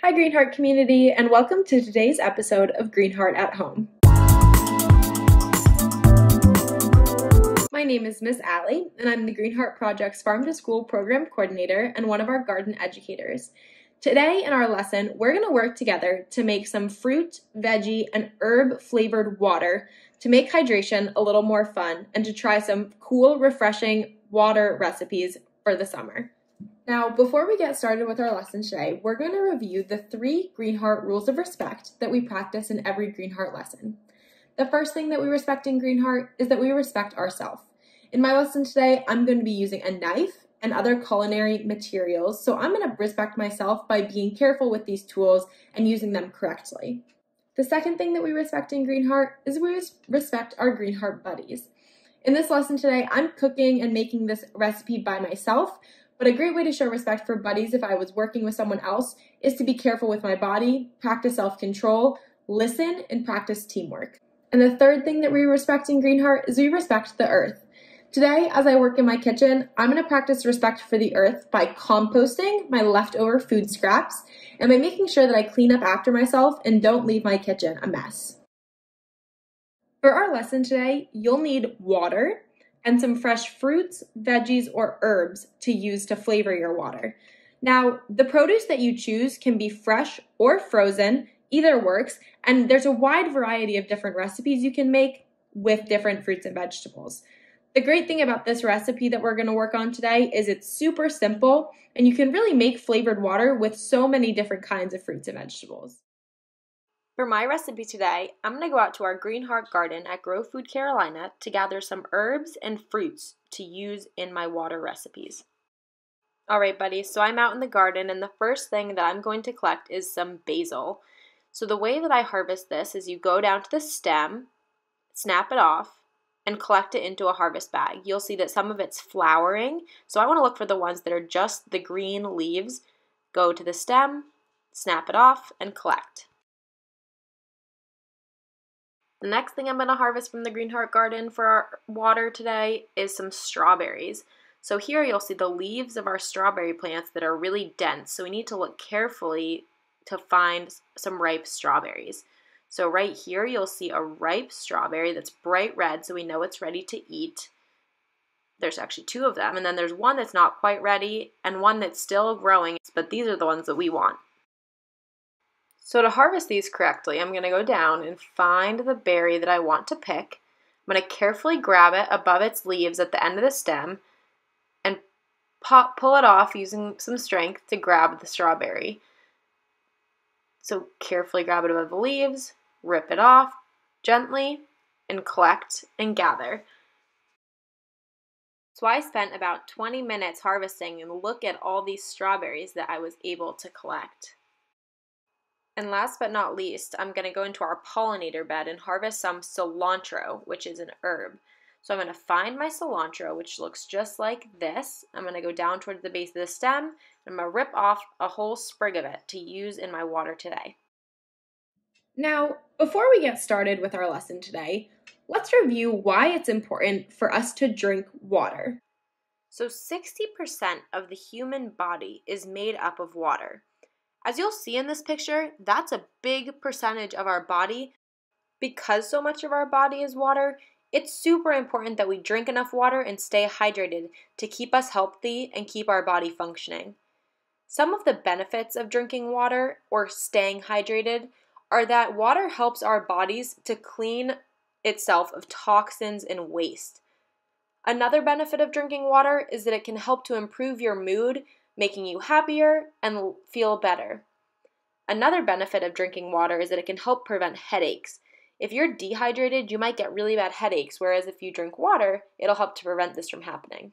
Hi, Greenheart community, and welcome to today's episode of Greenheart at Home. My name is Miss Allie, and I'm the Greenheart Project's Farm to School Program Coordinator and one of our garden educators. Today, in our lesson, we're going to work together to make some fruit, veggie, and herb flavored water to make hydration a little more fun and to try some cool, refreshing water recipes for the summer. Now, before we get started with our lesson today, we're going to review the three Greenheart rules of respect that we practice in every Greenheart lesson. The first thing that we respect in Greenheart is that we respect ourselves. In my lesson today, I'm going to be using a knife and other culinary materials, so I'm going to respect myself by being careful with these tools and using them correctly. The second thing that we respect in Greenheart is we respect our Greenheart buddies. In this lesson today, I'm cooking and making this recipe by myself, but a great way to show respect for buddies if I was working with someone else is to be careful with my body, practice self control, listen, and practice teamwork. And the third thing that we respect in Greenheart is we respect the earth. Today, as I work in my kitchen, I'm going to practice respect for the earth by composting my leftover food scraps and by making sure that I clean up after myself and don't leave my kitchen a mess. For our lesson today, you'll need water and some fresh fruits, veggies, or herbs to use to flavor your water. Now, the produce that you choose can be fresh or frozen, either works, and there's a wide variety of different recipes you can make with different fruits and vegetables. The great thing about this recipe that we're going to work on today is it's super simple and you can really make flavored water with so many different kinds of fruits and vegetables. For my recipe today, I'm going to go out to our Greenheart garden at Grow Food Carolina to gather some herbs and fruits to use in my water recipes. Alright buddies, so I'm out in the garden and the first thing that I'm going to collect is some basil. So the way that I harvest this is you go down to the stem, snap it off, and collect it into a harvest bag. You'll see that some of it's flowering, so I want to look for the ones that are just the green leaves. Go to the stem, snap it off, and collect. The next thing I'm going to harvest from the Greenheart Garden for our water today is some strawberries. So here you'll see the leaves of our strawberry plants that are really dense, so we need to look carefully to find some ripe strawberries. So right here, you'll see a ripe strawberry that's bright red, so we know it's ready to eat. There's actually two of them, and then there's one that's not quite ready and one that's still growing, but these are the ones that we want. So to harvest these correctly, I'm going to go down and find the berry that I want to pick. I'm going to carefully grab it above its leaves at the end of the stem and pop, pull it off using some strength to grab the strawberry. So carefully grab it above the leaves, rip it off gently, and collect and gather. So I spent about 20 minutes harvesting and look at all these strawberries that I was able to collect. And last but not least, I'm going to go into our pollinator bed and harvest some cilantro, which is an herb. So I'm going to find my cilantro, which looks just like this. I'm going to go down towards the base of the stem, and I'm going to rip off a whole sprig of it to use in my water today. Now, before we get started with our lesson today, let's review why it's important for us to drink water. So, 60% of the human body is made up of water. As you'll see in this picture, that's a big percentage of our body. Because so much of our body is water, it's super important that we drink enough water and stay hydrated to keep us healthy and keep our body functioning. Some of the benefits of drinking water or staying hydrated are that water helps our bodies to clean itself of toxins and waste. Another benefit of drinking water is that it can help to improve your mood, making you happier and feel better. Another benefit of drinking water is that it can help prevent headaches. If you're dehydrated, you might get really bad headaches, whereas if you drink water, it'll help to prevent this from happening.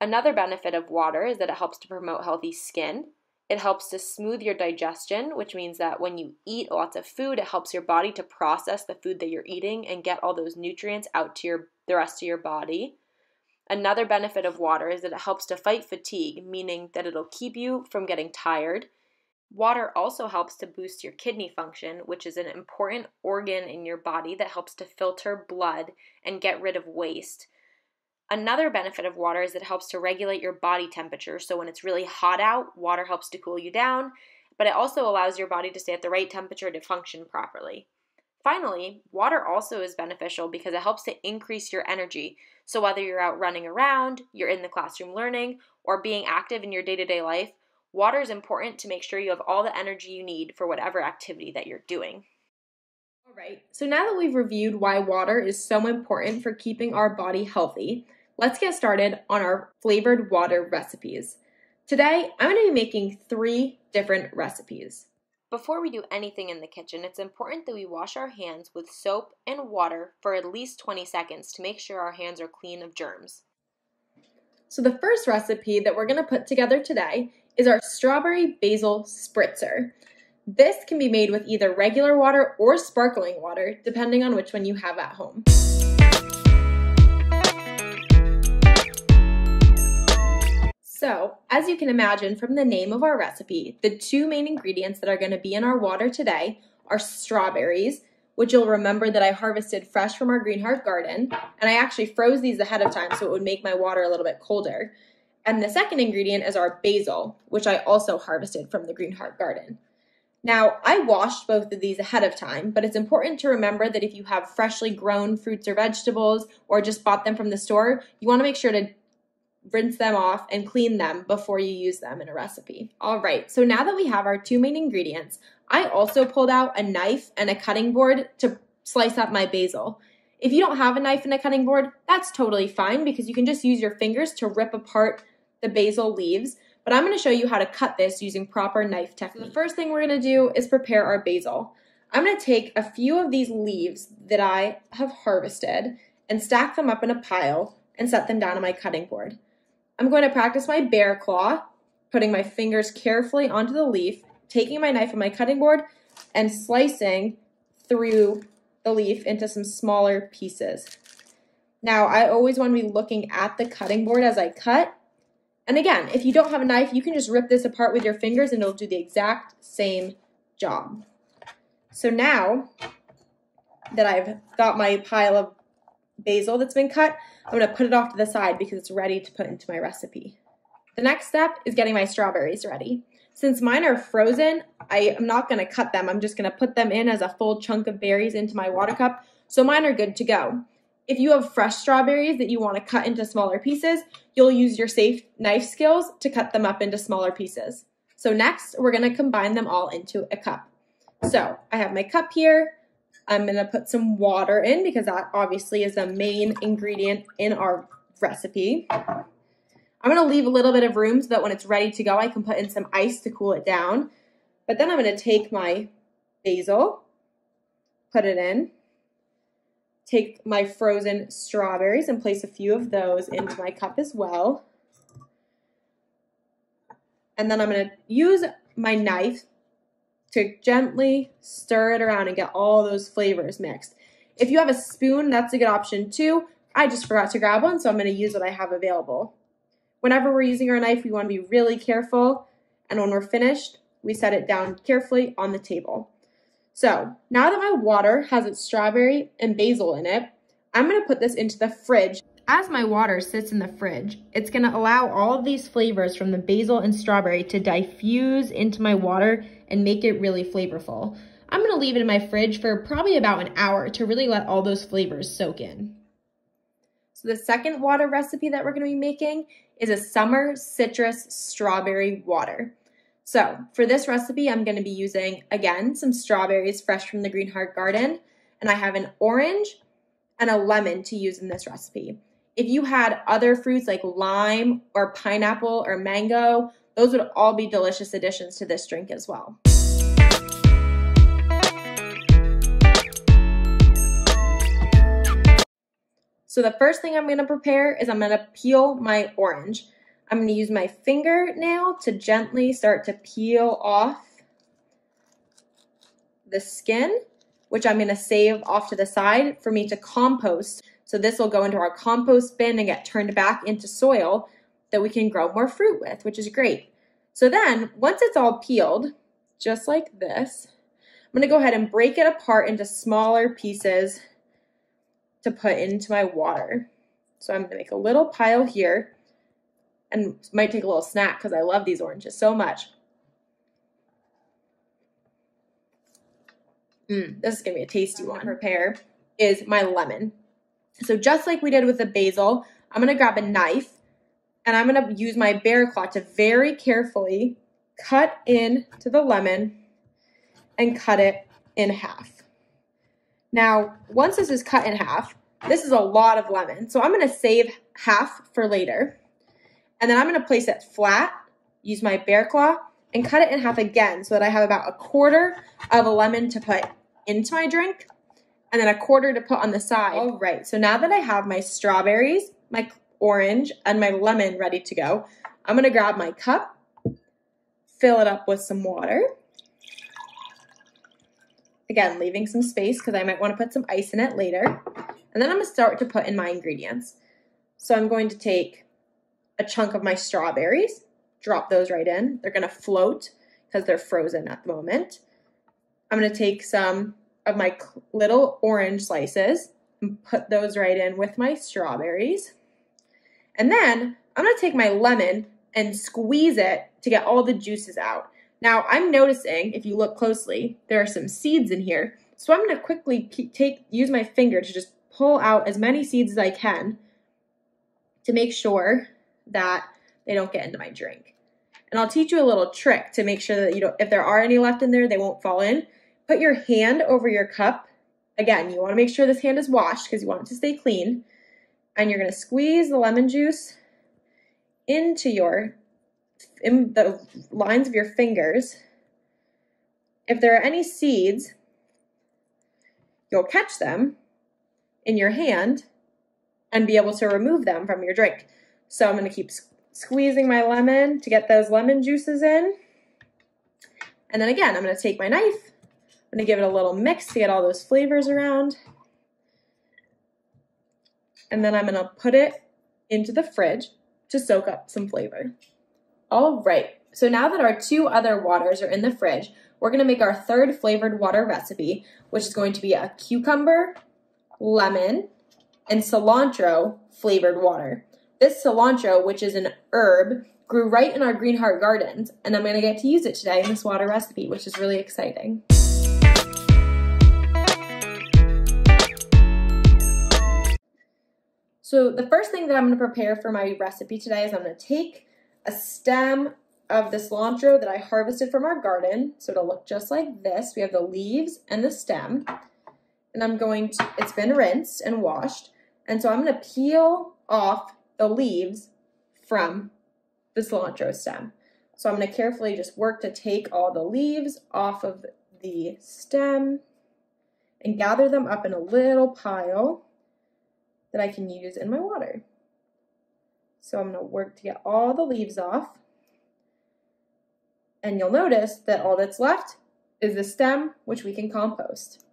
Another benefit of water is that it helps to promote healthy skin. It helps to smooth your digestion, which means that when you eat lots of food, it helps your body to process the food that you're eating and get all those nutrients out to your, the rest of your body. Another benefit of water is that it helps to fight fatigue, meaning that it'll keep you from getting tired. Water also helps to boost your kidney function, which is an important organ in your body that helps to filter blood and get rid of waste. Another benefit of water is it helps to regulate your body temperature. So when it's really hot out, water helps to cool you down. but it also allows your body to stay at the right temperature to function properly. Finally, water also is beneficial because it helps to increase your energy. So, whether you're out running around, you're in the classroom learning, or being active in your day to day life, water is important to make sure you have all the energy you need for whatever activity that you're doing. All right, so now that we've reviewed why water is so important for keeping our body healthy, let's get started on our flavored water recipes. Today, I'm going to be making three different recipes. Before we do anything in the kitchen, it's important that we wash our hands with soap and water for at least 20 seconds to make sure our hands are clean of germs. So, the first recipe that we're going to put together today is our strawberry basil spritzer. This can be made with either regular water or sparkling water, depending on which one you have at home. So, as you can imagine from the name of our recipe, the two main ingredients that are going to be in our water today are strawberries, which you'll remember that I harvested fresh from our Greenheart garden, and I actually froze these ahead of time so it would make my water a little bit colder. And the second ingredient is our basil, which I also harvested from the Greenheart garden. Now, I washed both of these ahead of time, but it's important to remember that if you have freshly grown fruits or vegetables or just bought them from the store, you want to make sure to rinse them off and clean them before you use them in a recipe. All right, so now that we have our two main ingredients, I also pulled out a knife and a cutting board to slice up my basil. If you don't have a knife and a cutting board, that's totally fine because you can just use your fingers to rip apart the basil leaves. But I'm gonna show you how to cut this using proper knife technique. So the first thing we're gonna do is prepare our basil. I'm gonna take a few of these leaves that I have harvested and stack them up in a pile and set them down on my cutting board. I'm going to practice my bear claw, putting my fingers carefully onto the leaf, taking my knife and my cutting board, and slicing through the leaf into some smaller pieces. Now, I always want to be looking at the cutting board as I cut. And again, if you don't have a knife, you can just rip this apart with your fingers and it'll do the exact same job. So now that I've got my pile of basil that's been cut, I'm going to put it off to the side because it's ready to put into my recipe. The next step is getting my strawberries ready. Since mine are frozen, I am not going to cut them. I'm just going to put them in as a full chunk of berries into my water cup, so mine are good to go. If you have fresh strawberries that you want to cut into smaller pieces, you'll use your safe knife skills to cut them up into smaller pieces. So next, we're going to combine them all into a cup. So I have my cup here. I'm going to put some water in because that obviously is the main ingredient in our recipe. I'm going to leave a little bit of room so that when it's ready to go, I can put in some ice to cool it down. But then I'm going to take my basil, put it in, take my frozen strawberries and place a few of those into my cup as well. And then I'm going to use my knife to gently stir it around and get all those flavors mixed. If you have a spoon, that's a good option too. I just forgot to grab one, so I'm going to use what I have available. Whenever we're using our knife, we want to be really careful, and when we're finished, we set it down carefully on the table. So now that my water has its strawberry and basil in it, I'm going to put this into the fridge as my water sits in the fridge, it's gonna allow all of these flavors from the basil and strawberry to diffuse into my water and make it really flavorful. I'm gonna leave it in my fridge for probably about an hour to really let all those flavors soak in. So the second water recipe that we're gonna be making is a summer citrus strawberry water. So for this recipe, I'm gonna be using, again, some strawberries fresh from the Greenheart Garden, and I have an orange and a lemon to use in this recipe. If you had other fruits like lime or pineapple or mango, those would all be delicious additions to this drink as well. So the first thing I'm going to prepare is I'm going to peel my orange. I'm going to use my fingernail to gently start to peel off the skin, which I'm going to save off to the side for me to compost so this will go into our compost bin and get turned back into soil that we can grow more fruit with, which is great. So then once it's all peeled, just like this, I'm gonna go ahead and break it apart into smaller pieces to put into my water. So I'm gonna make a little pile here and might take a little snack because I love these oranges so much. mm, this is gonna be a tasty one. Prepare is my lemon. So just like we did with the basil, I'm gonna grab a knife and I'm gonna use my bear claw to very carefully cut in to the lemon and cut it in half. Now, once this is cut in half, this is a lot of lemon. So I'm gonna save half for later. And then I'm gonna place it flat, use my bear claw, and cut it in half again so that I have about a quarter of a lemon to put into my drink and then a quarter to put on the side. All right, so now that I have my strawberries, my orange, and my lemon ready to go, I'm gonna grab my cup, fill it up with some water. Again, leaving some space because I might wanna put some ice in it later. And then I'm gonna start to put in my ingredients. So I'm going to take a chunk of my strawberries, drop those right in. They're gonna float because they're frozen at the moment. I'm gonna take some of my little orange slices and put those right in with my strawberries. And then I'm gonna take my lemon and squeeze it to get all the juices out. Now I'm noticing, if you look closely, there are some seeds in here. So I'm gonna quickly take, use my finger to just pull out as many seeds as I can to make sure that they don't get into my drink. And I'll teach you a little trick to make sure that you don't, if there are any left in there, they won't fall in. Put your hand over your cup. Again, you want to make sure this hand is washed because you want it to stay clean. And you're going to squeeze the lemon juice into your in the lines of your fingers. If there are any seeds, you'll catch them in your hand and be able to remove them from your drink. So I'm going to keep squeezing my lemon to get those lemon juices in. And then again, I'm going to take my knife I'm gonna give it a little mix to get all those flavors around. And then I'm gonna put it into the fridge to soak up some flavor. All right, so now that our two other waters are in the fridge, we're gonna make our third flavored water recipe, which is going to be a cucumber, lemon, and cilantro flavored water. This cilantro, which is an herb, grew right in our Greenheart gardens, and I'm gonna get to use it today in this water recipe, which is really exciting. So the first thing that I'm going to prepare for my recipe today is I'm going to take a stem of the cilantro that I harvested from our garden. So it'll look just like this. We have the leaves and the stem. And I'm going to, it's been rinsed and washed. And so I'm going to peel off the leaves from the cilantro stem. So I'm going to carefully just work to take all the leaves off of the stem and gather them up in a little pile that I can use in my water. So I'm going to work to get all the leaves off. And you'll notice that all that's left is the stem, which we can compost.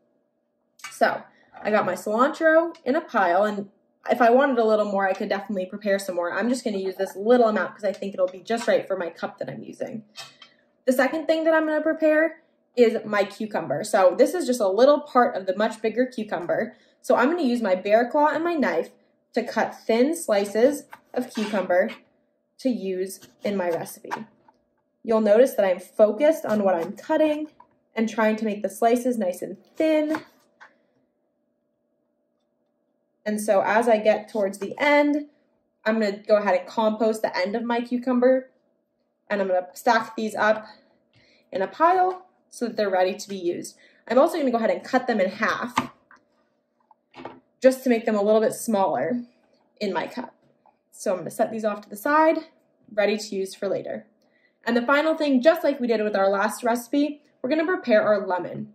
So I got my cilantro in a pile, and if I wanted a little more, I could definitely prepare some more. I'm just going to use this little amount because I think it'll be just right for my cup that I'm using. The second thing that I'm going to prepare is my cucumber. So this is just a little part of the much bigger cucumber. So I'm going to use my bear claw and my knife to cut thin slices of cucumber to use in my recipe. You'll notice that I'm focused on what I'm cutting and trying to make the slices nice and thin. And so as I get towards the end, I'm going to go ahead and compost the end of my cucumber and I'm to stack these up in a pile so that they're ready to be used. I'm also going to go ahead and cut them in half just to make them a little bit smaller in my cup. So I'm to set these off to the side, ready to use for later. And the final thing, just like we did with our last recipe, we're going to prepare our lemon.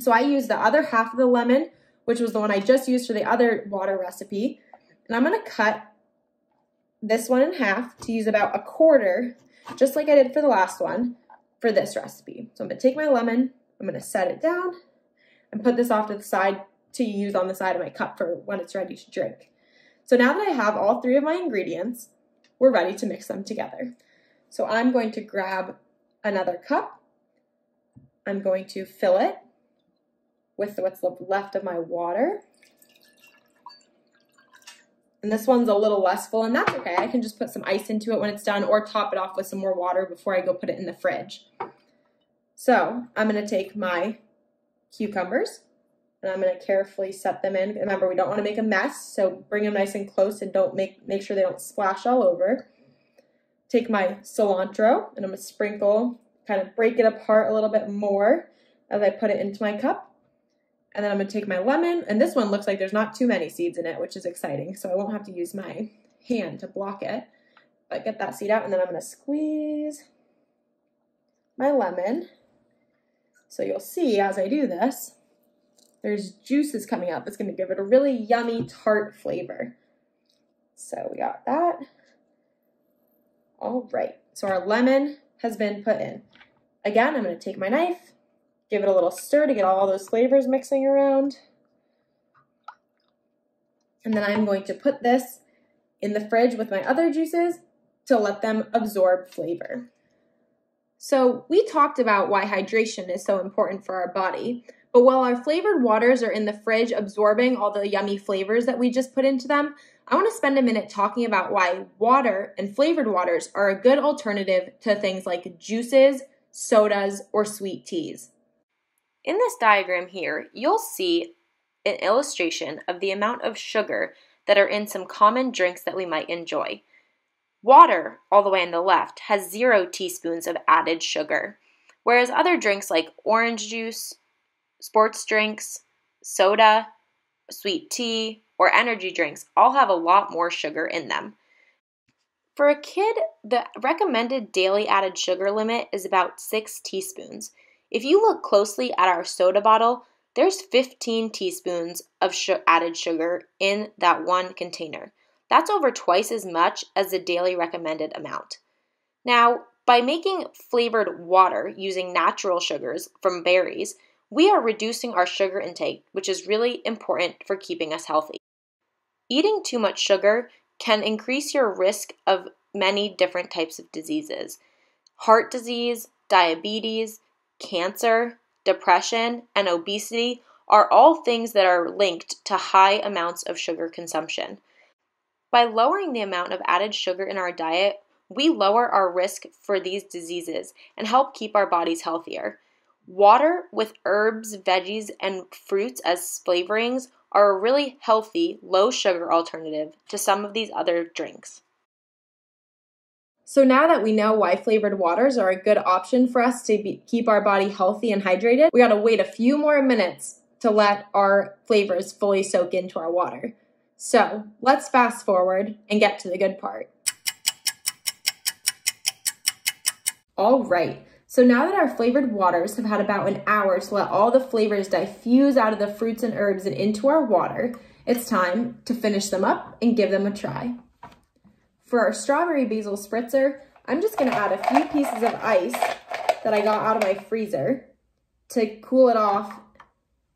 So I used the other half of the lemon, which was the one I just used for the other water recipe. And I'm going to cut this one in half to use about a quarter, just like I did for the last one, for this recipe. So I'm to take my lemon, I'm to set it down, and put this off to the side to use on the side of my cup for when it's ready to drink. So now that I have all three of my ingredients, we're ready to mix them together. So I'm going to grab another cup. I'm going to fill it with what's left of my water. And this one's a little less full, and that's okay. I can just put some ice into it when it's done or top it off with some more water before I go put it in the fridge. So I'm going to take my cucumbers. And I'm going to carefully set them in. Remember, we don't want to make a mess, so bring them nice and close and don't make make sure they don't splash all over. Take my cilantro and I'm going to sprinkle, kind of break it apart a little bit more as I put it into my cup. And then I'm going to take my lemon, and this one looks like there's not too many seeds in it, which is exciting, so I won't have to use my hand to block it. But get that seed out, and then I'm going to squeeze my lemon. So you'll see as I do this, there's juices coming out that's going to give it a really yummy tart flavor. So we got that. All right, so our lemon has been put in. Again, I'm going to take my knife, give it a little stir to get all those flavors mixing around. And then I'm going to put this in the fridge with my other juices to let them absorb flavor. So, we talked about why hydration is so important for our body. But while our flavored waters are in the fridge absorbing all the yummy flavors that we just put into them, I want to spend a minute talking about why water and flavored waters are a good alternative to things like juices, sodas, or sweet teas. In this diagram here, you'll see an illustration of the amount of sugar that are in some common drinks that we might enjoy. Water, all the way on the left, has zero teaspoons of added sugar, whereas other drinks like orange juice, sports drinks, soda, sweet tea, or energy drinks all have a lot more sugar in them. For a kid, the recommended daily added sugar limit is about 6 teaspoons. If you look closely at our soda bottle, there's 15 teaspoons of sh- added sugar in that one container. That's over twice as much as the daily recommended amount. Now, by making flavored water using natural sugars from berries, we are reducing our sugar intake, which is really important for keeping us healthy. Eating too much sugar can increase your risk of many different types of diseases heart disease, diabetes, cancer, depression, and obesity are all things that are linked to high amounts of sugar consumption. By lowering the amount of added sugar in our diet, we lower our risk for these diseases and help keep our bodies healthier. Water with herbs, veggies, and fruits as flavorings are a really healthy, low sugar alternative to some of these other drinks. So now that we know why flavored waters are a good option for us to be, keep our body healthy and hydrated, we gotta wait a few more minutes to let our flavors fully soak into our water. So let's fast forward and get to the good part. All right, so now that our flavored waters have had about an hour to let all the flavors diffuse out of the fruits and herbs and into our water, it's time to finish them up and give them a try. For our strawberry basil spritzer, I'm just gonna add a few pieces of ice that I got out of my freezer to cool it off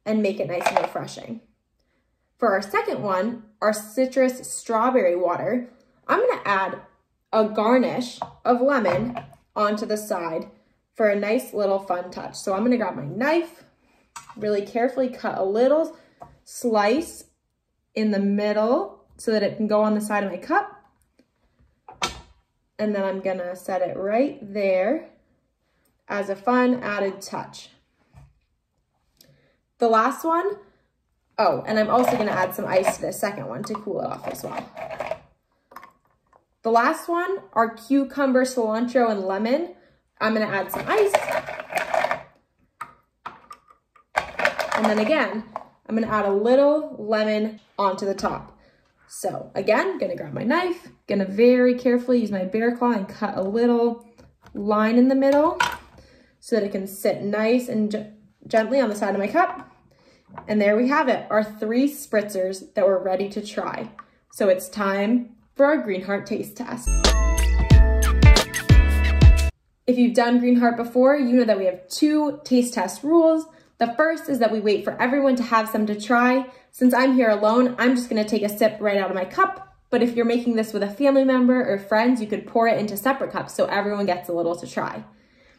and make it nice and refreshing. For our second one, our citrus strawberry water, I'm gonna add a garnish of lemon onto the side for a nice little fun touch. So I'm gonna grab my knife, really carefully cut a little slice in the middle so that it can go on the side of my cup and then I'm gonna set it right there as a fun added touch. The last one, oh, and I'm also gonna add some ice to the second one to cool it off as well. The last one, our cucumber, cilantro, and lemon. I'm gonna add some ice. And then again, I'm gonna add a little lemon onto the top. So again, gonna grab my knife, gonna very carefully use my bear claw and cut a little line in the middle so that it can sit nice and gently on the side of my cup. And there we have it, our three spritzers that we're ready to try. So it's time for our Greenheart taste test. If you've done Greenheart before, you know that we have two taste test rules. The first is that we wait for everyone to have some to try. Since I'm here alone, I'm just gonna take a sip right out of my cup, but if you're making this with a family member or friends, you could pour it into separate cups so everyone gets a little to try.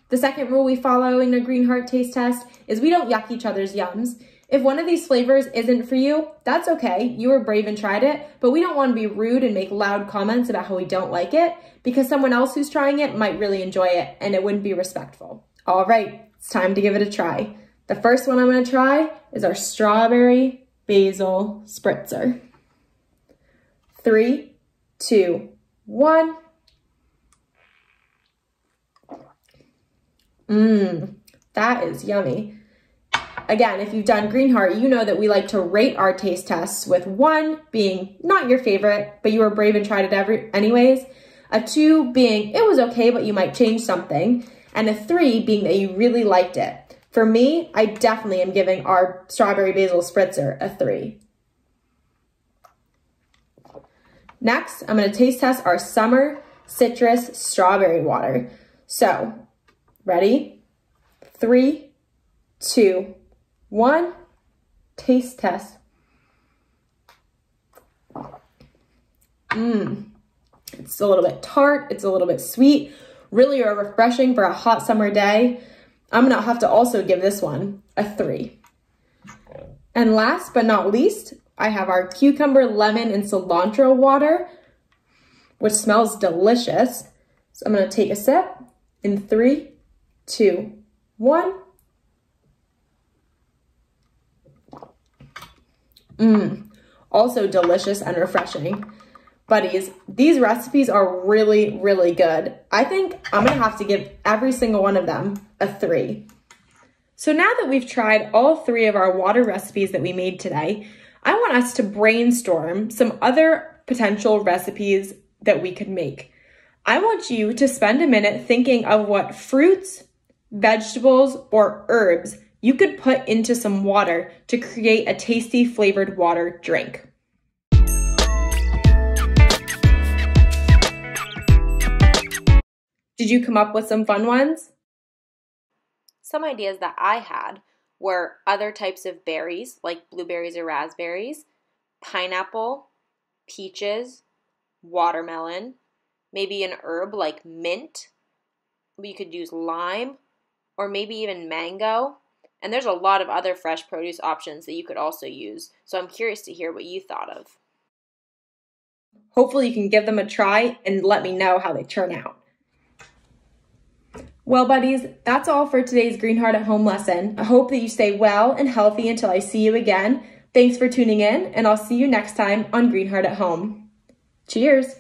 The second rule we follow in a Greenheart taste test is we don't yuck each other's yums. If one of these flavors isn't for you, that's okay. You were brave and tried it, but we don't want to be rude and make loud comments about how we don't like it because someone else who's trying it might really enjoy it and it wouldn't be respectful. All right, it's time to give it a try. The first one I'm gonna try is our strawberry basil spritzer. Three, two, one. Mmm, that is yummy. Again, if you've done Greenheart, you know that we like to rate our taste tests with one being not your favorite, but you were brave and tried it every, anyways. A two being it was okay, but you might change something. And a three being that you really liked it. For me, I definitely am giving our strawberry basil spritzer a three. Next, I'm gonna taste test our summer citrus strawberry water. So, ready? Three, two, one. Taste test. Mmm. It's a little bit tart, it's a little bit sweet, really refreshing for a hot summer day. I'm gonna have to also give this one a three. And last but not least, I have our cucumber, lemon, and cilantro water, which smells delicious. So I'm gonna take a sip in three, two, one. Mmm, also delicious and refreshing. Buddies, these recipes are really, really good. I think I'm gonna have to give every single one of them a three. So now that we've tried all three of our water recipes that we made today, I want us to brainstorm some other potential recipes that we could make. I want you to spend a minute thinking of what fruits, vegetables, or herbs you could put into some water to create a tasty flavored water drink. Did you come up with some fun ones? Some ideas that I had were other types of berries, like blueberries or raspberries, pineapple, peaches, watermelon, maybe an herb like mint. You could use lime or maybe even mango. And there's a lot of other fresh produce options that you could also use. So I'm curious to hear what you thought of. Hopefully, you can give them a try and let me know how they turn out. Well, buddies, that's all for today's Greenheart at Home lesson. I hope that you stay well and healthy until I see you again. Thanks for tuning in, and I'll see you next time on Greenheart at Home. Cheers!